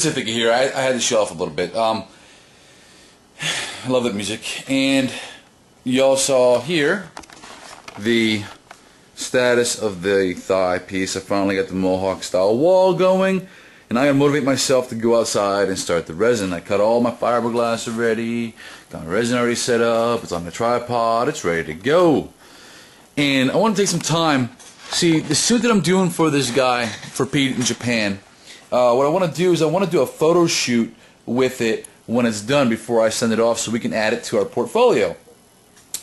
Ithaca here. I, I had to show off a little bit. Um, I love that music. And y'all saw here the status of the thigh piece. I finally got the Mohawk style wall going. And I gotta motivate myself to go outside and start the resin. I cut all my fiberglass already. Got my resin already set up. It's on the tripod. It's ready to go. And I want to take some time. See, the suit that I'm doing for this guy, for Pete in Japan, uh, what I want to do is I want to do a photo shoot with it when it's done before I send it off so we can add it to our portfolio.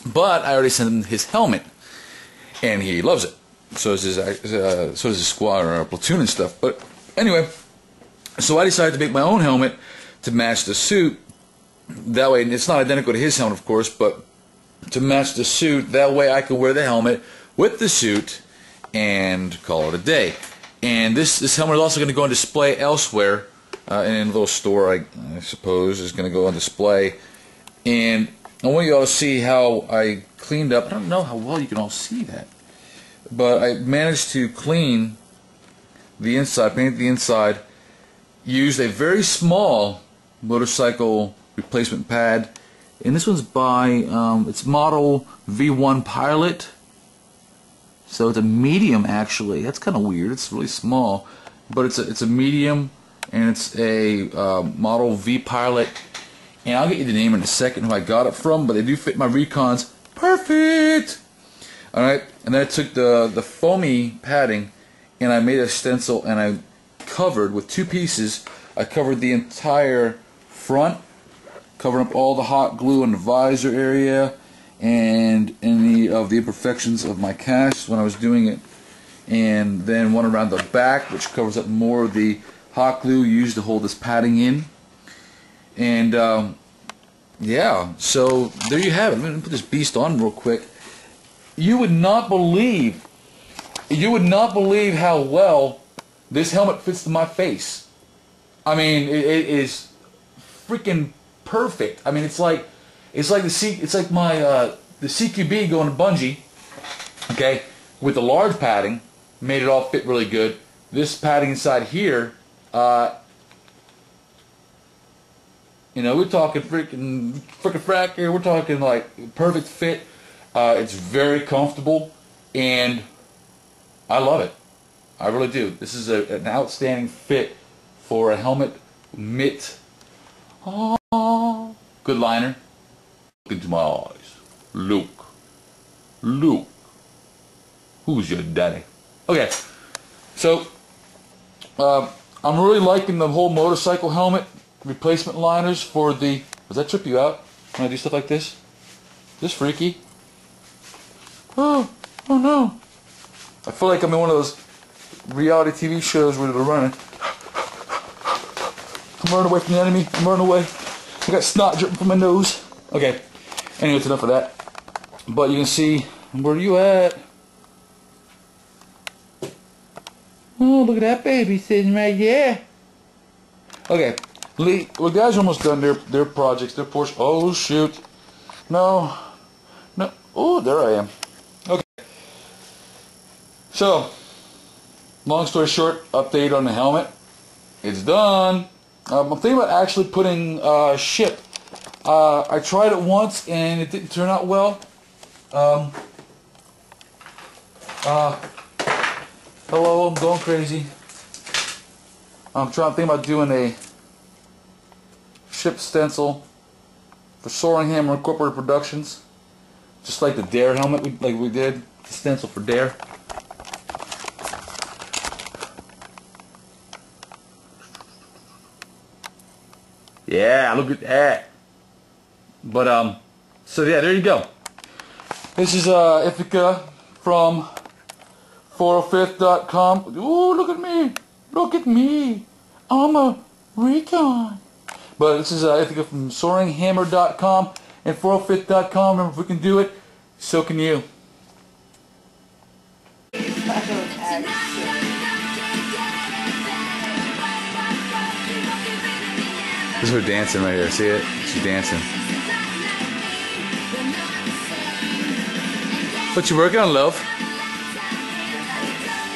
But I already sent him his helmet, and he loves it. So does his, uh, so does his squad or platoon and stuff. But anyway, so I decided to make my own helmet to match the suit. That way, it's not identical to his helmet, of course, but to match the suit. That way, I can wear the helmet with the suit and call it a day. And this this helmet is also going to go on display elsewhere uh, in a little store, I, I suppose, is going to go on display. And I want you all to see how I cleaned up. I don't know how well you can all see that, but I managed to clean the inside, paint the inside, used a very small motorcycle replacement pad, and this one's by um, it's model V1 Pilot. So it's a medium actually. That's kind of weird. It's really small, but it's a it's a medium, and it's a uh, model V Pilot. And I'll get you the name in a second who I got it from, but they do fit my Recons perfect. All right, and then I took the the foamy padding, and I made a stencil, and I covered with two pieces. I covered the entire front, covering up all the hot glue in the visor area and any of the imperfections of my cast when I was doing it. And then one around the back, which covers up more of the hot glue used to hold this padding in. And um, yeah, so there you have it. Let me put this beast on real quick. You would not believe, you would not believe how well this helmet fits to my face. I mean, it, it is freaking perfect. I mean, it's like it's like the it's like my uh, the CQB going to bungee, okay, with the large padding, made it all fit really good. This padding inside here, uh, you know, we're talking freaking freaking frack here. We're talking like perfect fit. Uh, it's very comfortable, and I love it. I really do. This is a, an outstanding fit for a helmet mitt. Oh, good liner. Look into my eyes. Luke. Luke. Who's your daddy? Okay. So, uh, I'm really liking the whole motorcycle helmet replacement liners for the... Does that trip you out when I do stuff like this? Is this freaky? Oh, oh no. I feel like I'm in one of those reality TV shows where they're running. I'm running away from the enemy. I'm running away. I got snot dripping from my nose. Okay. Anyway, it's enough of that. But you can see, where you at? Oh, look at that baby sitting right there. Okay. Lee, well, guys almost done their, their projects, their portion. Oh, shoot. No. No. Oh, there I am. Okay. So, long story short, update on the helmet. It's done. Um, I'm thinking about actually putting uh, ship. Uh, I tried it once and it didn't turn out well. Um, uh, hello, I'm going crazy. I'm trying to think about doing a ship stencil for Soaring Hammer Incorporated Productions, just like the Dare helmet, we, like we did, the stencil for Dare. Yeah, look at that. But um, so yeah, there you go. This is uh Ithaca from 405th.com. Ooh, look at me. Look at me. I'm a recon. But this is uh, Ithaca from SoaringHammer.com and 405th.com. Remember, if we can do it, so can you. This is her dancing right here. See it? She's dancing. What you working on, love?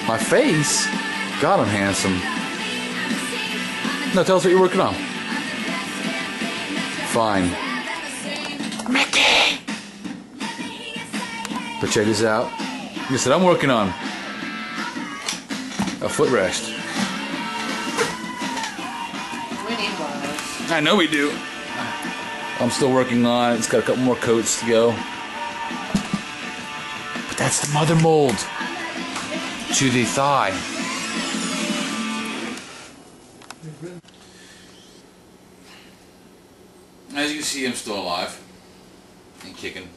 My face? God, I'm handsome. Now tell us what you're working on. Fine. Mickey! But check this out. You said I'm working on a footrest. We need one of those. I know we do. I'm still working on it. It's got a couple more coats to go. But that's the mother mold to the thigh. As you see, I'm still alive and kicking.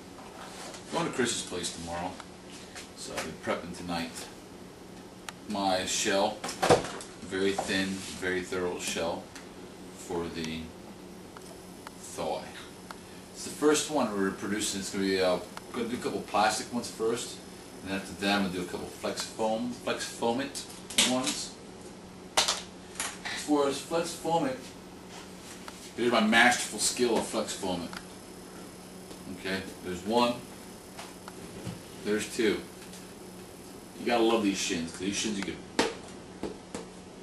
Going to Chris's place tomorrow, so I'll be prepping tonight. My shell, very thin, very thorough shell for the thigh. First one we're producing. It's going to be uh, going to do a couple plastic ones first, and after that to do a couple flex foam, flex foam it ones. As far as flex foam it, here's my masterful skill of flex foam it. Okay, there's one, there's two. You gotta love these shins, these shins you can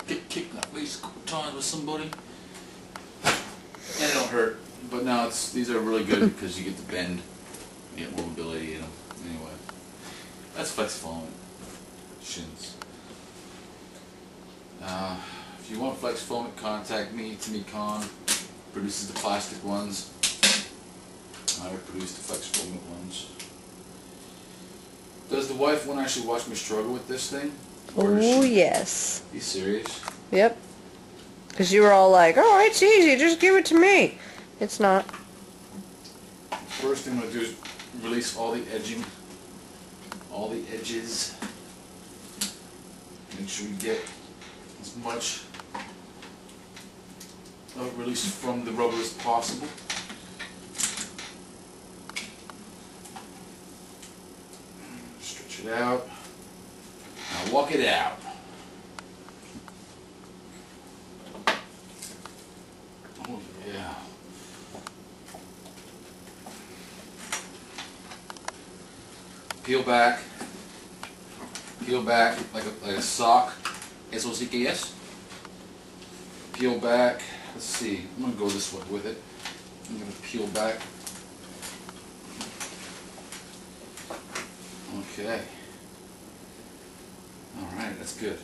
get kicked at least a couple times with somebody, and it don't hurt. But now it's these are really good because you get to bend, you get more mobility in them. Anyway, that's flex foam shins. Uh, if you want flex foam, contact me, Timmy Khan. Produces the plastic ones. I produce the flex foam ones. Does the wife want to actually watch me struggle with this thing? Oh, yes. you serious? Yep. Because you were all like, oh, it's easy. Just give it to me. It's not. First thing I'm going to do is release all the edging, all the edges. Make sure you get as much of release from the rubber as possible. Stretch it out. Now walk it out. Peel back. Peel back like a, like a sock. S-O-C-K-S. Peel back. Let's see. I'm gonna go this way with it. I'm gonna peel back. Okay. Alright, that's good.